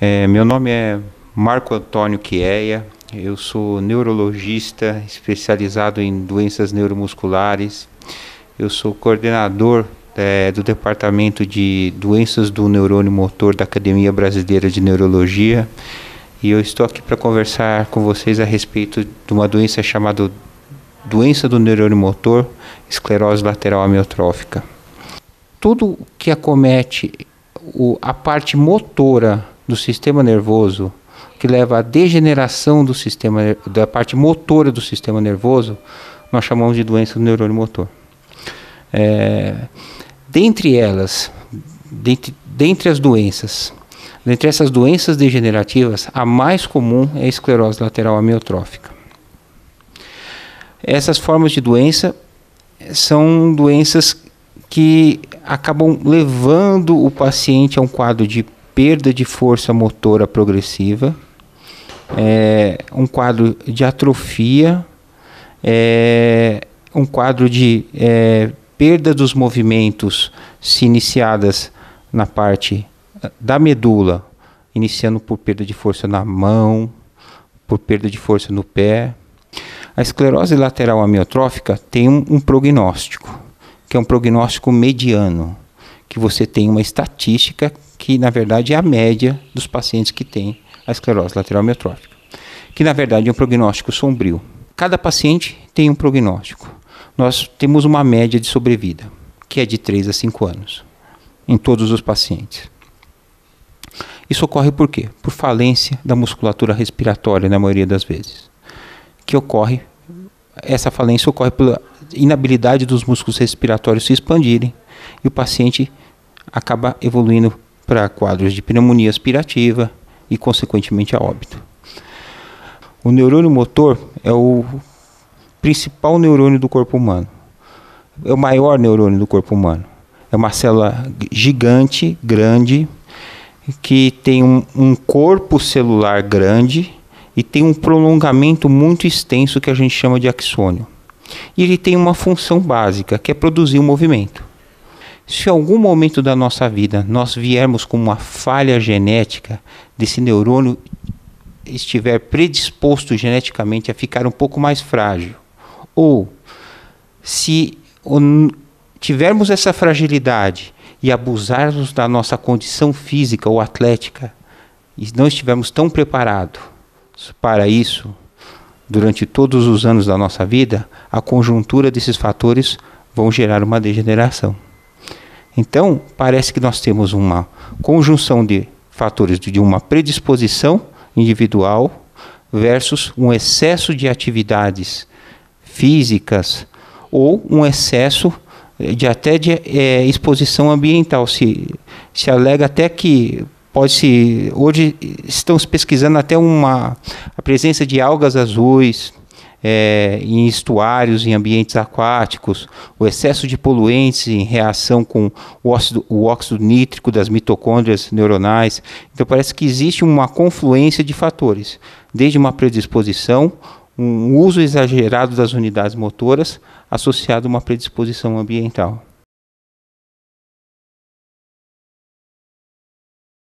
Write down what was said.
É, meu nome é Marco Antônio Quieia, eu sou neurologista especializado em doenças neuromusculares. Eu sou coordenador é, do Departamento de Doenças do Neurônio Motor da Academia Brasileira de Neurologia e eu estou aqui para conversar com vocês a respeito de uma doença chamada doença do neurônio motor, esclerose lateral amiotrófica. Tudo que acomete o, a parte motora do sistema nervoso, que leva à degeneração do sistema da parte motora do sistema nervoso, nós chamamos de doença do neurônio motor. É, dentre elas, dentre, dentre as doenças, dentre essas doenças degenerativas, a mais comum é a esclerose lateral amiotrófica. Essas formas de doença são doenças que acabam levando o paciente a um quadro de perda de força motora progressiva, é, um quadro de atrofia, é, um quadro de é, perda dos movimentos se iniciadas na parte da medula, iniciando por perda de força na mão, por perda de força no pé. A esclerose lateral amiotrófica tem um, um prognóstico, que é um prognóstico mediano, que você tem uma estatística que na verdade é a média dos pacientes que têm a esclerose lateral amiotrófica, que na verdade é um prognóstico sombrio. Cada paciente tem um prognóstico. Nós temos uma média de sobrevida, que é de 3 a 5 anos, em todos os pacientes. Isso ocorre por quê? Por falência da musculatura respiratória, na maioria das vezes. Que ocorre, essa falência ocorre pela inabilidade dos músculos respiratórios se expandirem e o paciente acaba evoluindo para quadros de pneumonia aspirativa e, consequentemente, a óbito. O neurônio motor é o principal neurônio do corpo humano. É o maior neurônio do corpo humano. É uma célula gigante, grande, que tem um, um corpo celular grande e tem um prolongamento muito extenso que a gente chama de axônio. E ele tem uma função básica, que é produzir o um movimento. Se algum momento da nossa vida nós viermos com uma falha genética desse neurônio estiver predisposto geneticamente a ficar um pouco mais frágil, ou se tivermos essa fragilidade e abusarmos da nossa condição física ou atlética e não estivermos tão preparados para isso durante todos os anos da nossa vida, a conjuntura desses fatores vão gerar uma degeneração. Então, parece que nós temos uma conjunção de fatores de uma predisposição individual versus um excesso de atividades físicas ou um excesso de até de é, exposição ambiental. Se, se alega até que pode se hoje estão se pesquisando até uma a presença de algas azuis é, em estuários, em ambientes aquáticos, o excesso de poluentes em reação com o óxido, o óxido nítrico das mitocôndrias neuronais. Então parece que existe uma confluência de fatores, desde uma predisposição, um uso exagerado das unidades motoras, associado a uma predisposição ambiental.